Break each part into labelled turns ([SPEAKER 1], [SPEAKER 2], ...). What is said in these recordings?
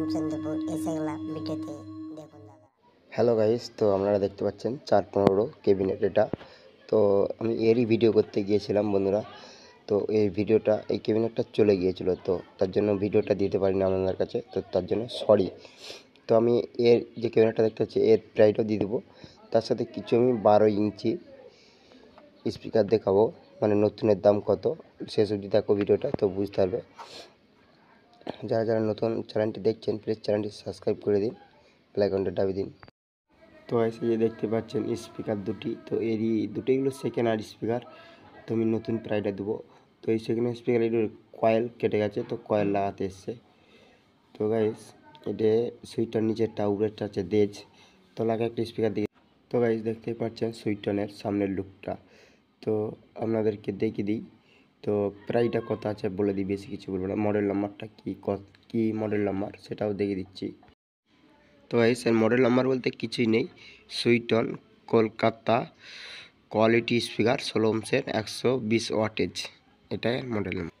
[SPEAKER 1] রামচন্দ্রপুর দেখুন দাদা।
[SPEAKER 2] Hello guys তো আপনারা দেখতে পাচ্ছেন চার পনেরো কেবিনেট এটা তো আমি এরই ভিডিও করতে গিয়েছিলাম বন্ধুরা। তো এই ভিডিওটা এই কেবিনেটটা চলে গিয়েছিল। তো তার জন্য ভিডিওটা দিতে পারিনি আপনাদের কাছে। তো তার জন্য সরি তো আমি এর যে কেবিনেটটা দেখতে পাচ্ছি, এর প্রাইসও দিয়ে দেবো। তার সাথে কিছু আমি বারো ইঞ্চি স্পিকার দেখাবো। মানে নতুনের দাম কত শেষ অবধি দেখো ভিডিওটা তো বুঝতে পারবে। যারা যারা নতুন চ্যানেলটি দেখছেন প্লিজ চ্যানেলটি সাবস্ক্রাইব করে দিন প্লাইকনটা ডাবি দিন। তো এসে যে দেখতে পাচ্ছেন স্পিকার দুটি, তো এরই দুটোই হলো সেকেন্ড আর স্পিকার তো আমি নতুন প্রাইটা দেবো। তো এই সেকেন্ড স্পিকার এর কয়েল কেটে গেছে, তো কয়েল লাগাতে এসছে। তো গাইস এটা সুইটার নিচেরটা উপরেরটা আছে দেজ, তো লাগা একটা স্পিকার দিয়ে। তো গাইস দেখতেই পাচ্ছেন সুইটনের সামনের লুকটা তো আপনাদেরকে দেখিয়ে দিই। তো প্রাইটা কত আছে, বলে দিই, বেশি কিছু বলব না। মডেল নাম্বারটা কী কী মডেল নাম্বার সেটাও দেখিয়ে দিচ্ছি। তো এর মডেল নাম্বার বলতে কিছুই নেই। সুইটন কলকাতা কোয়ালিটি স্পিকার ষোলো একশো বিশ ওয়াটেজ এটাই মডেল নাম্বার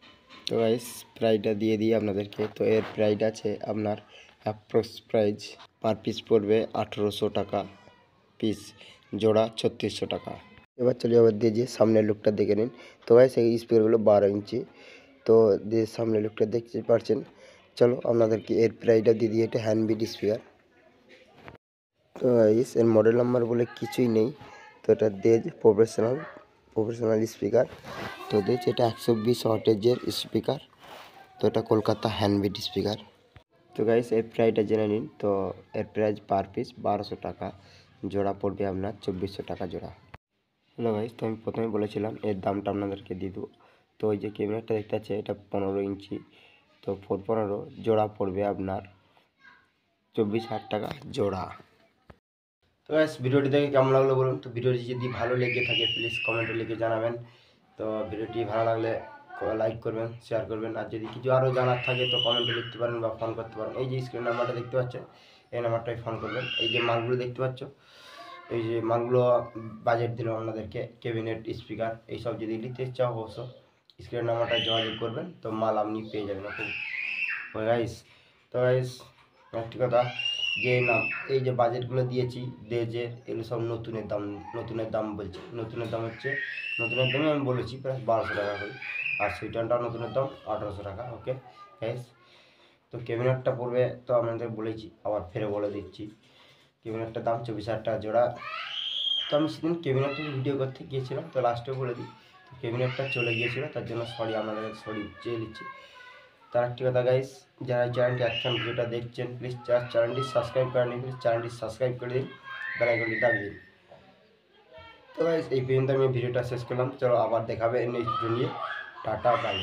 [SPEAKER 2] তো গাইস প্রাইসটা দিয়ে দিই আপনাদেরকে। তো এর প্রাইস আছে আপনার অ্যাপ্রক্স প্রাইজ পার পিস পড়বে আঠেরোশো টাকা। পিস জোড়া ছত্রিশশো টাকা। এবার চলে যাবার দিয়ে যে সামনের লুকটা দেখে নিন। তো গাইস এই স্পিকারগুলো বারো ইঞ্চি। তো দিয়ে সামনের লুকটা দেখতে পারছেন। চলো আপনাদেরকে এর প্রাইসটা দিয়ে দিই, এটা হ্যান্ডবিট স্পিকার তো গাইস এর মডেল নাম্বার বলে কিছুই নেই। তো এটা দেজ প্রফেশনাল প্রফেশনাল স্পিকার তো দেজ এটা একশো বিশ ওয়াটেজের স্পিকার তো এটা কলকাতা হ্যান্ডবিট স্পিকার তো গাইস এর প্রাইসটা জেনে নিন। তো এর প্রাইস পার পিস বারোশো টাকা। জোড়া পড়বে আপনার চব্বিশশো টাকা জোড়া। হ্যালো গাইস তো আমি প্রথমে বলেছিলাম এর দামটা আপনাদেরকে দিয়ে দেবো। তো ওই যে ক্যামেরাটা দেখতে আছে এটা পনেরো ইঞ্চি, তো ফোর পনেরো জোড়া পড়বে আপনার চব্বিশ হাজার টাকা জোড়া। তো ব্যাস ভিডিওটি দেখে কেমন লাগল বলুন? তো ভিডিওটি যদি ভালো লেগে থাকে প্লিজ কমেন্টে লিখে জানাবেন। তো ভিডিওটি ভালো লাগলে লাইক করবেন শেয়ার করবেন। আর যদি কিছু আরও জানার থাকে, তো কমেন্টে লিখতে পারেন বা ফোন করতে পারেন। এই যে স্ক্রিন নাম্বারটা দেখতে পাচ্ছেন, এই নাম্বারটায় ফোন করবেন। এই যে মালগুলো দেখতে পাচ্ছ এই যে মালগুলো বাজেট দিল আপনাদেরকে ক্যাবিনেট স্পিকার এইসব যদি নিতে চাও অবশ্য স্ক্রিন নাম্বারটায় যোগাযোগ করবেন, তো মাল আপনি পেয়ে যাবেন খুব গাইস তো গাইস একটি কথা, যে না, এই যে বাজেটগুলো দিয়েছি যে এগুলো সব নতুনের দাম নতুনের দাম বলছি, নতুনের দাম হচ্ছে, নতুনের দামে আমি বলেছি, প্রায় বারোশো টাকা করে, আর সুইটারটাও নতুনের দাম আঠারোশো টাকা ওকে গাইস তো ক্যাবিনেটটা পড়বে, তো আপনাদের বলেছি, আবার ফেরে বলে দিচ্ছি। ক্যাবিনেটটার দাম চব্বিশ হাজার টাকা জোড়া। তো আমি সেদিন ক্যাবিনেটের ভিডিও করতে গিয়েছিলাম, তো লাস্টেও বলে দিই ক্যাবিনেটটা চলে গিয়েছিল, তার জন্য সরি আমাদের সরি চেয়ে নিচ্ছি তার একটি কথা গাইস যারা চ্যানেলটি একখান ভিডিওটা দেখছেন প্লিজ চ্যানেলটি সাবস্ক্রাইব করে নিন প্লিজ চ্যানেলটি সাবস্ক্রাইব করে দিন বেলাইকনটি দাবিয়ে দিন। তো গাইস এই পর্যন্ত আমি ভিডিওটা শেষ করলাম, চলো আবার দেখাবে নেক্সট ভিডিও নিয়ে। Tata bye